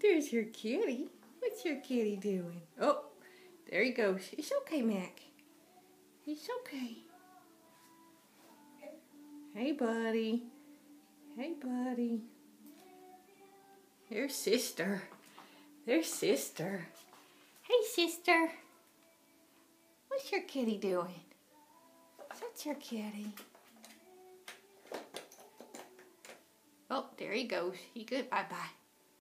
There's your kitty. What's your kitty doing? Oh, there he goes. It's okay, Mac. It's okay. Hey, buddy. Hey, buddy. There's sister. There's sister. Hey, sister. What's your kitty doing? That's your kitty. Oh, there he goes. He good. Bye-bye.